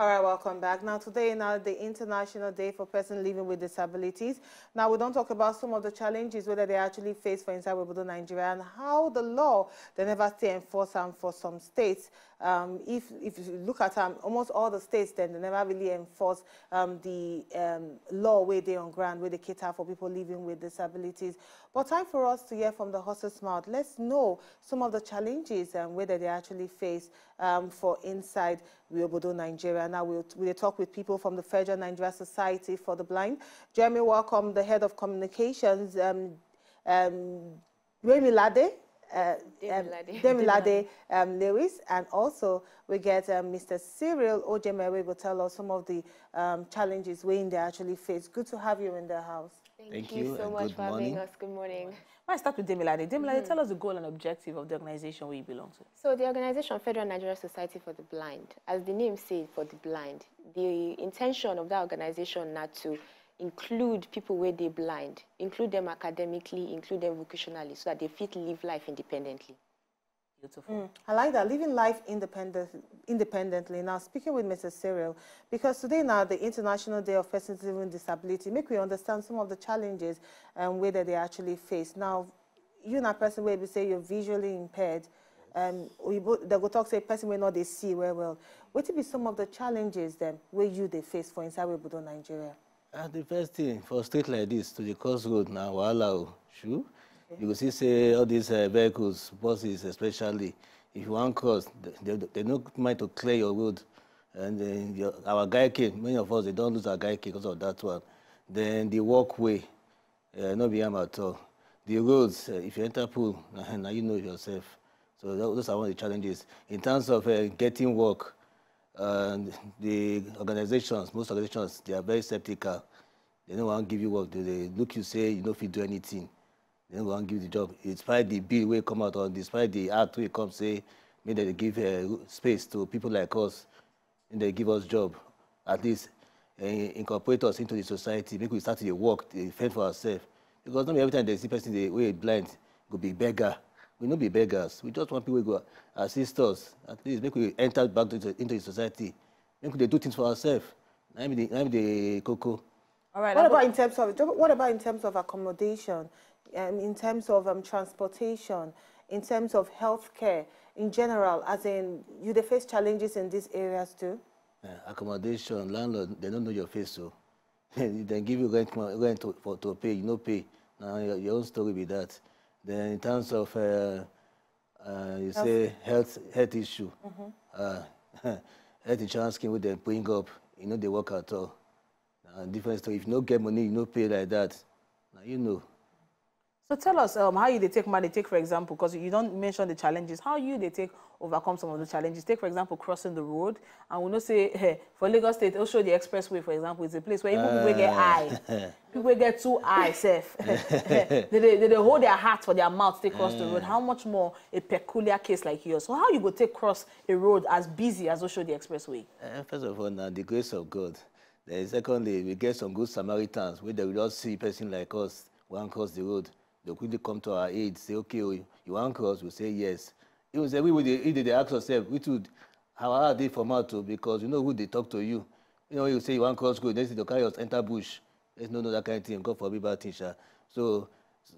All right, welcome back. Now, today, now the International Day for Persons Living with Disabilities. Now, we don't talk about some of the challenges whether they actually face for inside Wimbledon, Nigeria, and how the law they never stay enforced and for some states. Um, if if you look at um, almost all the states, then they never really enforce um, the um, law where they on ground, where they cater for people living with disabilities. But time for us to hear from the horse's mouth. Let's know some of the challenges and um, whether they actually face for inside Wimbledon, Nigeria. Now we'll, we'll talk with people from the Federal Nigeria Society for the Blind. Jeremy, welcome, the head of communications, um, um, Remy Lade. Uh, Demilade um, um, Lewis, and also we get um, Mr. Cyril Ojemewe will tell us some of the um, challenges we they actually face. Good to have you in the house. Thank, Thank you, you, so much for morning. having us. Good morning. I start with Demilade. Demilade, mm -hmm. tell us the goal and objective of the organization where you belong to. So the organization Federal Nigeria Society for the Blind, as the name says, for the blind, the intention of that organization not to include people where they're blind, include them academically, include them vocationally, so that they fit live life independently. Beautiful. Mm, I like that, living life independent, independently. Now, speaking with Mrs. Cyril, because today now, the International Day of Persons with Disability, make we understand some of the challenges and um, whether they actually face. Now, you a person where we say you're visually impaired, um, we they go talk say person will not they see well well. What will be some of the challenges then where you they face for inside Wimbledon, Nigeria? Uh, the first thing for street like this to the coast road now, wahala, sure. You will see, say, all these uh, vehicles, buses especially, if you want cross, they, they, don't mind to clear your road. And then your, our guy came, many of us, they don't lose our guy because of that one. Then the walkway, uh, not be at all. The roads, uh, if you enter pool, now you know yourself. So those are one of the challenges. In terms of uh, getting work, uh, the organizations, most organizations, they are very skeptical. They don't want to give you work. They, they look you say you don't fit do anything. Then go and give the job. Despite the bill will come out or despite the act will come say, maybe they give uh, space to people like us, and they give us job. At least uh, incorporate us into the society, make we start to work, to fend for ourselves. Because not every time they see person they way blind, go be beggar. We not be beggars. We just want people to go assist us. At least make we enter back into, into the society. Make we do things for ourselves. I'm the, I'm the cocoa. All right. What about in terms of what about in terms of accommodation? um, in terms of um, transportation, in terms of healthcare, in general, as in you they face challenges in these areas too? Uh, accommodation, landlord, they don't know your face, so they give you rent, rent to, for, to pay, you no pay. Now your, your, own story with that. Then in terms of, uh, uh, you health. say health health issue, mm -hmm. health insurance scheme with them bring up, you know they work at all. Different story. If you no get money, you no pay like that. Now you know. So tell us um, how you they take man they take for example because you don't mention the challenges how you they take overcome some of the challenges? Take for example crossing the road and we know say hey, for Lagos State also the expressway for example is a place where even uh, people get eye. People get two eye safe they, they, they, hold their heart for their mouth to cross uh, the road. How much more a peculiar case like yours? So how you go take cross a road as busy as also the expressway? Uh, first of all now the grace of God. Then secondly we get some good Samaritans where they will just see a person like us one cross the road They'll quickly come to our aid, say, okay, oh, you want cross? We say yes. It was every way they, they ask yourself, which would, how are they from out to? Because you know who they talk to you. You know, you say you want cross go, next thing they carry us enter bush. There's no, no that kind of thing. God forbid bad thing, So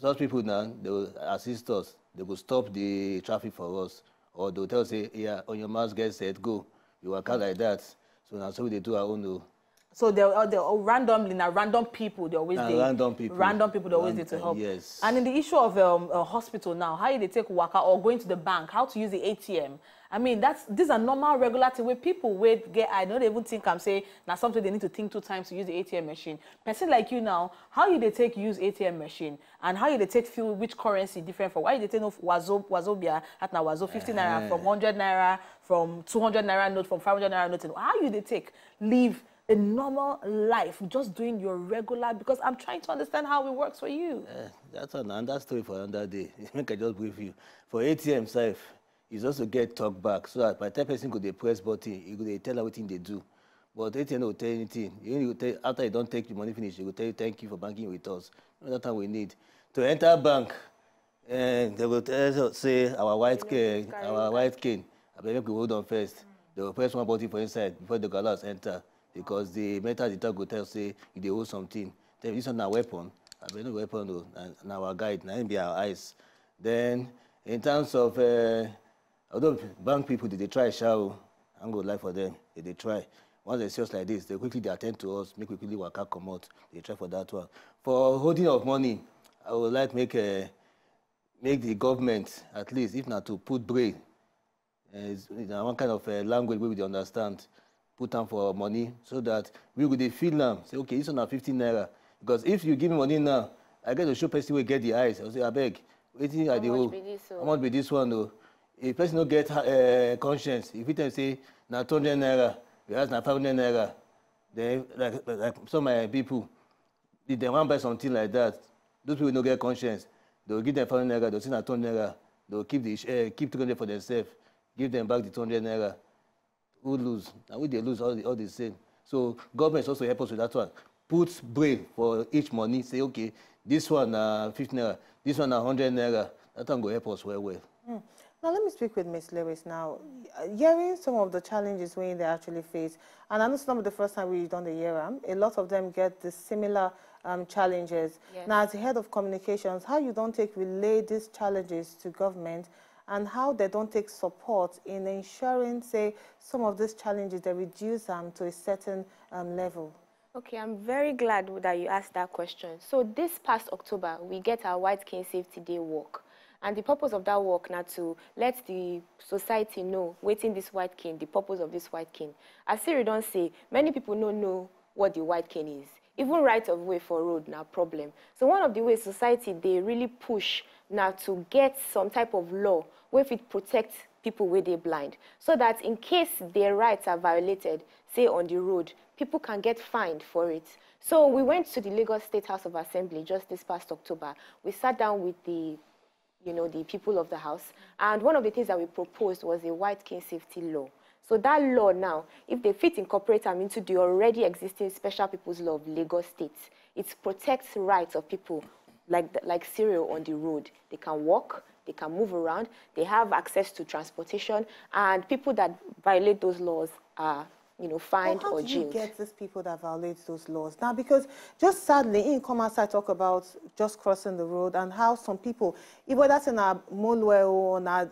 such people now, they will assist us. They will stop the traffic for us. Or they'll tell us, say, yeah, on your mask, get set, go. You work out like that. So now so they do our own. Oh. So they're, uh, they're randomly now random people they always they, random people random people they always need to help. Yes. And in the issue of um, a hospital now, how do they take worker or going to the bank, how to use the ATM? I mean, that's these are normal, regular things where people wait get. I don't even think I'm saying now something they need to think two times to use the ATM machine. Person like you now, how you they take use ATM machine and how you they take feel which currency different for? Why you they take no wazo wazobia at now wazo 50 naira uh-huh. from 100 naira from 200 naira note from 500 naira note? How you they take leave a normal life, just doing your regular, because I'm trying to understand how it works for you. Uh, that's another story for another day. Make I just brief you. For ATM self, it's also get talk back so that by the time person go they press button, you go they tell everything they do. But ATM will tell anything. You tell, after you don't take the money finish, you will tell you thank you for banking with us. That's time we need. To enter bank, and they will tell us, say our white cane, our white cane. I beg you hold on first. they will press one button for inside before the gallows enter because the metal detector go tell say you dey hold something. Then this one na weapon. Abi no weapon o na na our guide. Na him be our eyes. Then in terms of uh, although bank people dey dey try sha o i no go lie for them. They dey try. Once they see us like this they quickly dey attend to us. Make we quickly waka comot. Dey try for that one. For holding of money i would like make uh, make the government at least if na to put brain uh, na one kind of uh, language wey we dey understand put am for money so that we go dey feel am say okay this one na fifty naira. Because if you give me money now i get to show person wey get the eyes. I say abeg wetin i dey owe how much be this one o if person no get uh, conscience you tell me say na two hundred naira whereas na five hundred naira. Then like like some my people if dem wan buy something like that those people no get conscience they go give them five hundred naira they go say na two hundred naira. They go keep the uh, keep three hundred for themselves give them back the two hundred naira who lose na we dey lose all the all the same so government also help us with that one put braille for each money say okay this one na fifty naira this one na hundred naira that one go help us well well. Mm. Now, let me speak with Ms. Lewis now. Hearing some of the challenges when they actually face, and I know it's not the first time we've done the ERAM, a lot of them get the similar um, challenges. Yes. Now, as the head of communications, how you don't take relay these challenges to government and how they don't take support in ensuring, say, some of these challenges, they reduce them to a certain um, level? Okay, I'm very glad that you asked that question. So this past October, we get our White Cane Safety Day walk. And the purpose of that work now to let the society know waiting this white cane, the purpose of this white cane. As Cyril don't say, many people don't know what the white cane is. Even right of way for road now problem. So one of the ways society they really push now to get some type of law where it protects people where they're blind. So that in case their rights are violated, say on the road, people can get fined for it. So we went to the Lagos State House of Assembly just this past October. We sat down with the you know, the people of the house. And one of the things that we proposed was a white cane safety law. So that law now, if they fit incorporate them into the already existing special people's law of Lagos State, it protects rights of people like, like Cyril on the road. They can walk, they can move around, they have access to transportation, and people that violate those laws are you know, fined well, or jailed. How do you get these people that violate those laws? Now, because just sadly, in commerce, I talk about just crossing the road and how some people, even that's in our motorway or on our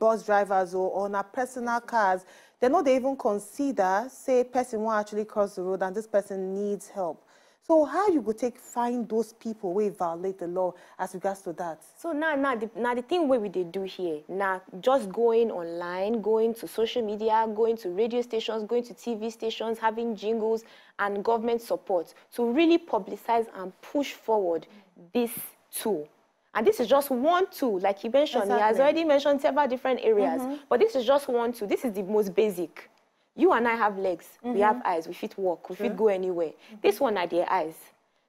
bus drivers or on our personal cars, they know they even consider, say, person won't actually cross the road and this person needs help. So how you go take find those people who violate the law as regards to that? So now, now, the, now the thing what we do here, now just going online, going to social media, going to radio stations, going to TV stations, having jingles and government support to really publicize and push forward this tool. And this is just one tool, like he mentioned. Exactly. He has already mentioned several different areas, mm -hmm. but this is just one tool. This is the most basic. You and I have legs, mm -hmm. we have mm-hmm. eyes, we fit walk, we sure. fit go anywhere. Mm -hmm. This one are their eyes.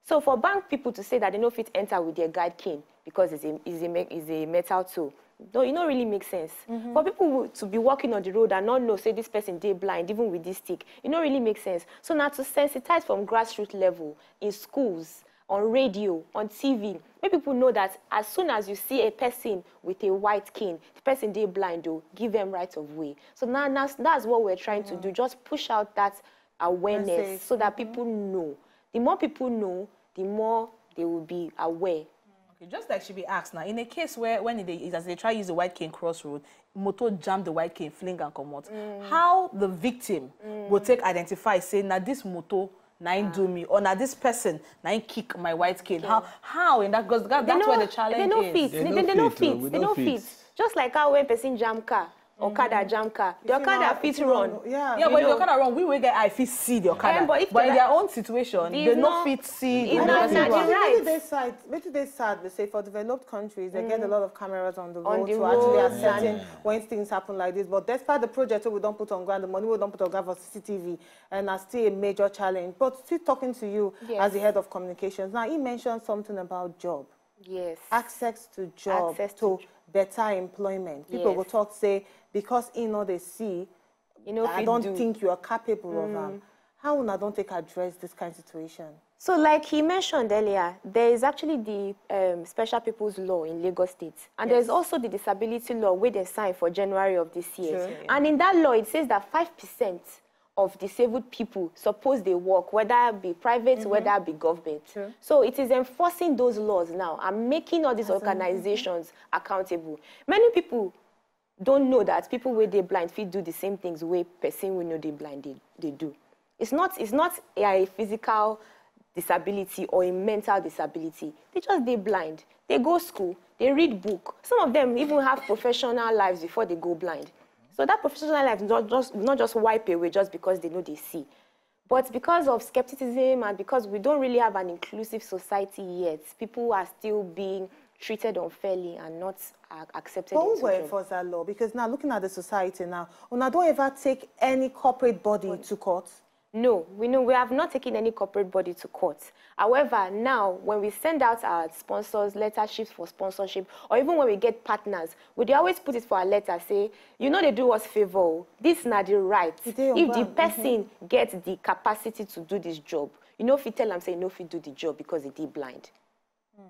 So for bank people to say that they no fit enter with their guide cane because it's a, it's a, it's a metal tool, no, it don't really make sense. Mm -hmm. For people to be walking on the road and not know, say this person they blind, even with this stick, it don't really make sense. So now to sensitize from grassroots level in schools, on radio, on TV, make people know that as soon as you see a person with a white cane, the person they blind, though, give them right of way. So now that's, that's what we're trying to do, just push out that awareness so that mm-hmm. people know. The more people know, the more they will be aware. Okay, just like she be asked now, in a case where when they, as they try use the white cane crossroad, motor jam the white cane, fling and come out, mm. how the victim mm. will take identify, say, now this motor nine ah. do me. Or now this person nine kick my white cane how how? In that because that, that's where the challenge they no is. fit. They, they, they, they no fit they no fit. Just like how when person jam car Okada mm. jam car. The Okada fit run. Yeah, yeah but the Okada run, we will get I fit see the Okada. Yeah, but, if but in their own situation, they no fit see. In that right. Maybe they side, maybe they sad. They say for developed countries, they mm. get a lot of cameras on the road on the to road. actually ascertain yeah. when things happen like this. But despite the project we don't put on ground, the money we don't put on ground for CCTV, and that's still a major challenge. But still talking to you yes. as the head of communications. Now, he mentioned something about job. Yes. Access to job. Access to, to better employment. People yes. will talk, say, because in know they see, you know, I don't do. think you are capable mm. of them. How i don't take address this kind of situation? So like he mentioned earlier, there is actually the um, Special People's Law in Lagos State. And yes. there's also the Disability Law where they signed for January of this year. Sure. And in that law, it says that 5% of disabled people suppose they work, whether it be private, mm -hmm. whether it be government. Sure. So it is enforcing those laws now and making all these That's organizations accountable. Many people don't know that people where they blind fit do the same things where person we know they blind they, they do. It's not, it's not a physical disability or a mental disability. They just they blind. They go school, they read book. Some of them even have professional lives before they go blind. So that professional life is not just, not just wipe away just because they know they see. But because of skepticism and because we don't really have an inclusive society yet, people are still being treated unfairly and not uh, accepted. Who enforce that law? Because now looking at the society now, una don't ever take any corporate body but, to court. No, we know we have not taken any corporate body to court. However, now when we send out our sponsors letter sheets for sponsorship, or even when we get partners, we always put it for a letter say, you know, they do us favor. This not the right. If the person mm -hmm. gets the capacity to do this job, you know, if you tell them say, know, if you do the job because he did blind.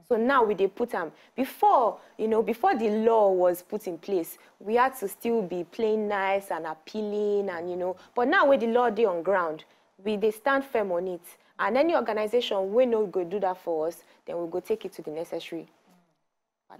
So now we they put them before you know before the law was put in place, we had to still be playing nice and appealing and you know. But now with the law they on ground, we they stand firm on it. And any organization we know go do that for us, then we'll go take it to the necessary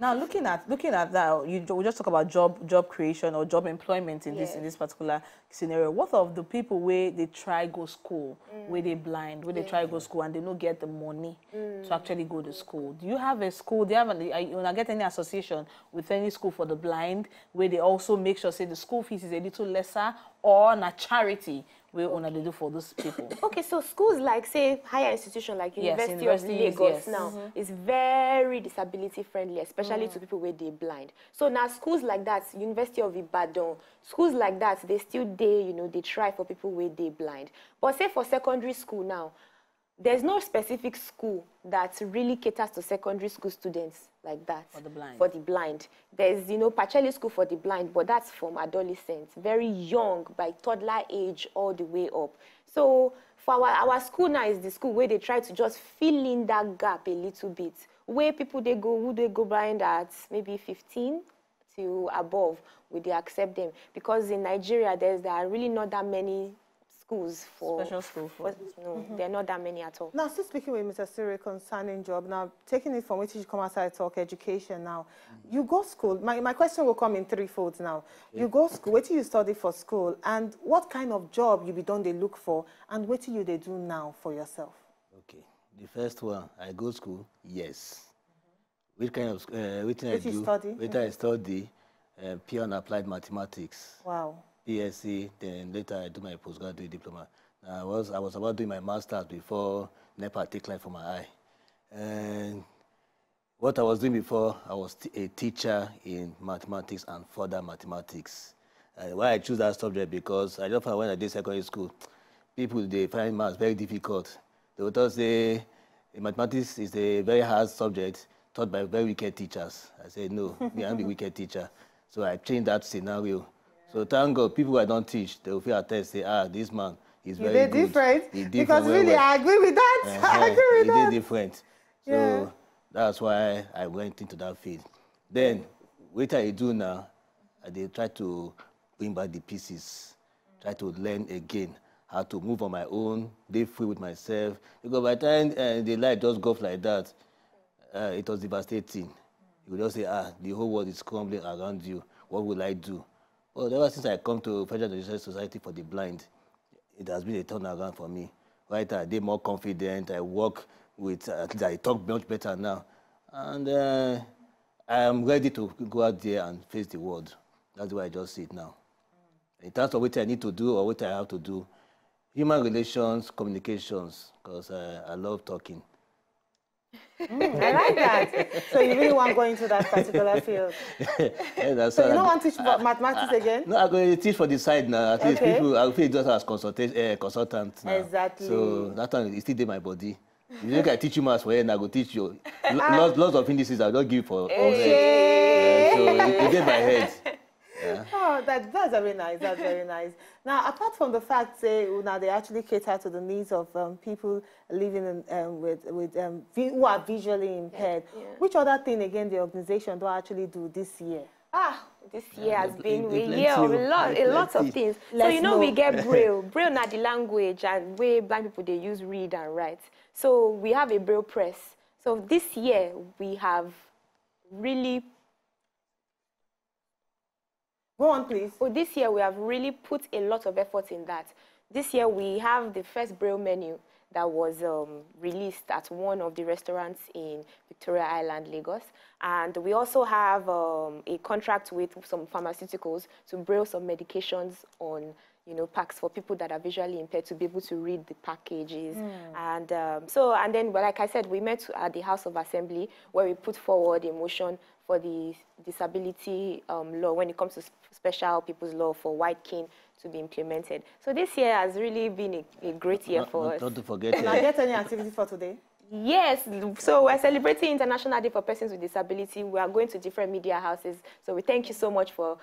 now, looking at looking at that, you we just talk about job job creation or job employment in yes. this in this particular scenario. What of the people where they try go school, mm. where they blind, where yeah. they try go school and they don't get the money mm. to actually go to school? Do you have a school? Do you have any? You not get any association with any school for the blind where they also make sure say the school fees is a little lesser or a charity wey una dey do for those people. okay so schools like say higher institution like university yes, of lagos yes. now mm -hmm. is very disability friendly especially mm. to people wey dey blind so now schools like that university of ibadan schools like that they still dey you know they try for people wey dey blind but say for secondary school now there's no specific school that really caters to secondary school students like that. For the blind. For the blind. There's, you know, Pacelli School for the blind, but that's from adolescents, very young, by toddler age all the way up. So for our, our school now is the school where they try to just fill in that gap a little bit. Where people they go, who they go blind at maybe 15 to above, would they accept them? Because in Nigeria, there's there are really not that many schools for special school for, for no, mm -hmm. there are not that many at all. Now, still speaking with Mr. Cyril concerning job, now taking it from which you come outside talk education now, mm -hmm. you go school. My, my question will come in three folds now. Yeah. You go school, what do you study for school, and what kind of job you be done they look for, and what do you they do now for yourself? Okay, the first one, I go school, yes. Mm -hmm. Which kind of, uh, which, which I do, study? which I study, uh, pure and applied mathematics. Wow. BSc, then later I do my postgraduate diploma. I was, I was about doing my master's before NEPA take life from my eye. And what I was doing before, I was a teacher in mathematics and further mathematics. And why I choose that subject because I just found when I did secondary school, people they find maths very difficult. They would say eh, mathematics is a very hard subject taught by very wicked teachers. I said no, me I'm a wicked teacher. So I changed that scenario so thank God, people I don't teach, they will feel attest, say, ah, this man is very good. different. He different. Because really, well. I agree with that. Uh -huh. I agree with he that. He did different. So yeah. that's why I went into that field. Then, what I do now, I did try to bring back the pieces, try to learn again how to move on my own, live free with myself. Because by the time uh, the light just goes like that, uh, it was devastating. You just say, ah, the whole world is crumbling around you. What will I do? Well, ever since I come to Federal Education Society for the Blind, it has been a turnaround for me. Right, I did more confident. I work with, at least I talk much better now. And uh, I am ready to go out there and face the world. That's why I just see it now. In terms of what I need to do or what I have to do, human relations, communications, because uh, I love talking. Mm, I like that. So you really want to go into that particular field? yeah, that's so you don't want to teach I, mathematics I, again? No, I'm going to teach for the side now. At least okay. people, I feel just as consultant, uh, consultant now. Exactly. So that time, it's still in my body. If you think I teach you maths for and I go teach you. lots, lots of indices I'll just give for all head. Yeah, so it, it did my head. Yeah. Oh, that, that's very nice. That's very nice. Now, apart from the fact, say, now they actually cater to the needs of um, people living in, um, with, with um, who are visually impaired. Yeah. Which other thing, again, the organization do actually do this year? Ah, this year has the- been the a year of of- a lot, a lot of things. so Let's you know we get braille. braille na the language and way blind people they use read and write. So we have a braille press. So this year we have really Go on, please. Oh, this year we have really put a lot of effort in that. This year we have the first Braille menu that was um, released at one of the restaurants in Victoria Island, Lagos. And we also have um, a contract with some pharmaceuticals to braille some medications on you know, packs for people that are visually impaired to be able to read the packages. And um, so, and then, well, like I said, we met at the House of Assembly where we put forward a motion for the disability um, law when it comes to special people's law for white cane to be implemented. So this year has really been a, a great year Not, for not, us. not to forget, Can I get any activity for today? Yes, so we're celebrating International Day for Persons with Disability. We are going to different media houses. So we thank you so much for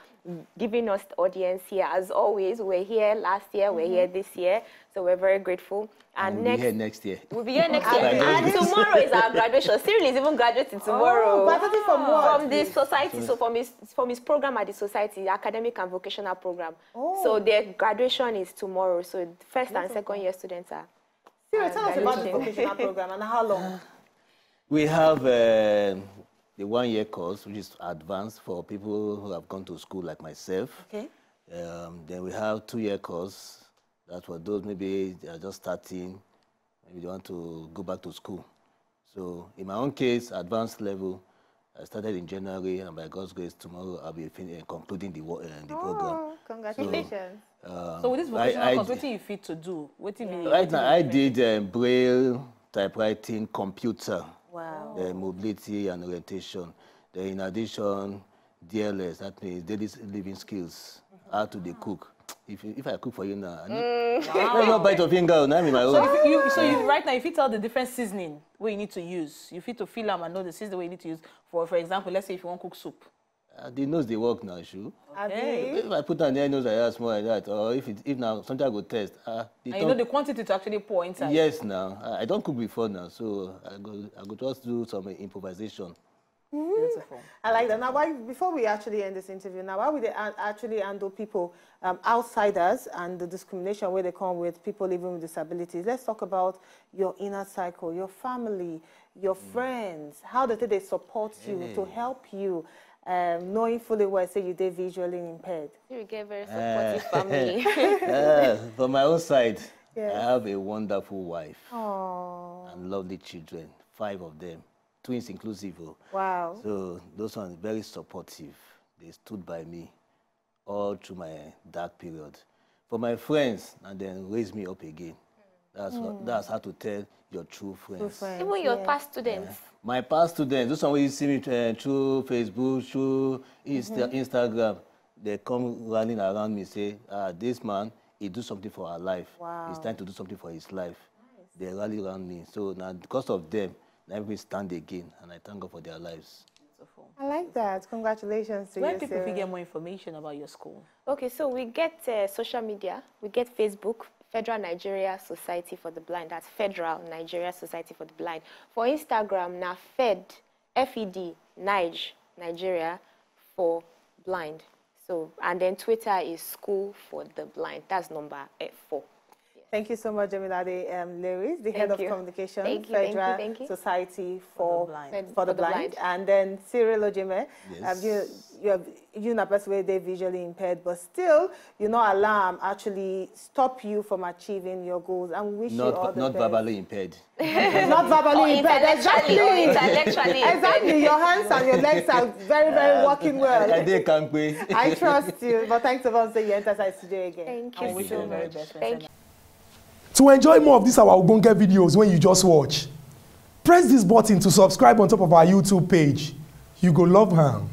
giving us the audience here. As always, we're here last year, we're here mm-hmm. this year. So we're very grateful. And we'll next, be here next year. we'll be here next year. And tomorrow is our graduation. Cyril is even graduating oh, tomorrow. Oh, graduating from what, From the society, so from his, from his program at the society, academic and vocational program. Oh. So their graduation is tomorrow. So first and second year students are. Cyril, tell us about the graduation. vocational program and how long? We have uh, the one-year course, which is advanced for people who have gone to school like myself. Okay. Um, then we have two-year course. That's for those maybe they are just starting, maybe they want to go back to school. So in my own case, advanced level, I started in January, and by God's grace, tomorrow I'll be fin- uh, concluding the, wo- uh, the program. Oh, congratulations. Um, So with this vocational I course, what do you fit to do? What do you? Right now, I did um, braille, typewriting, computer, Wow. the mobility and orientation. Then in addition, DLS, that means daily living skills, how to dey cook. If, you- if I cook for you now, I need, let not bite your finger, now I'm in my So own. if you, so you right now, if you tell the different seasoning where you need to use, you fit to feel them and know the seasoning where you need to use. For for example, let's say if you want to cook soup. Uh, the nose they work now, sure. Abi? If I put on their nose I ask more like that, or if it, if now something I go test, uh, And you know the quantity to actually pour inside. yes now, I, I don't cook before now, so I go, I go just do some uh, improvisation. Beautiful. I like that. Now, why, before we actually end this interview, now, why would they actually handle people, um, outsiders, and the discrimination where they come with people living with disabilities? Let's talk about your inner cycle, your family, your friends. How do they support you to help you, um, knowing fully well, say you did visually impaired? You get very Eh. supportive family. Uh, from my own side, Yes. I have a wonderful wife Oh, and lovely children, five of them, twins inclusive. oh. wow. So those ones very supportive. They stood by me all through my dark period. For my friends, and then raised me up again. That's what, that's how to tell your true friends. True friends, Even your yes. past students. My past students, those ones where you see me uh, through Facebook, through Insta- Instagram, they come running around me say, ah, this man, he do something for our life. Wow. It's time to do something for his life. They rally around me. So now because of them, now we stand again, and I thank God for their lives. Beautiful. I like that. Congratulations to Where you, people Sarah. can get more information about your school? Okay, so we get uh, social media. We get Facebook, Federal Nigeria Society for the Blind. That's Federal Nigeria Society for the Blind. For Instagram, now Fed, F-E-D, Nige, Nigeria for blind. So, and then Twitter is School for the Blind. That's number four. Thank you so much, Demilade um, Lewis, the head Thank of you. communication, Thank you, thank you, Federal thank you. Society for, the Blind. for, Fed- the, for the blind. blind. and then Cyril Ojime. Yes. Um, you, you have you na person where they visually impaired, but still you not allow 'em actually stop you from achieving your goals. And we wish you all Not, the not best. verbally impaired. not verbally impaired. intellectually, or Exactly. intellectually exactly. Your hands and your legs are very, very working I well. did can't wait. I trust you. But thanks so much for you enter Side Studio again. Thank I you wish you so the very much. best. Thank you. To enjoy more of these our Ogbonge videos when you just watch, press this button to subscribe on top of our YouTube page. You go love am.